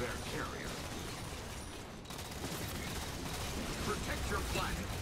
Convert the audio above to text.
their carrier. Protect your planet.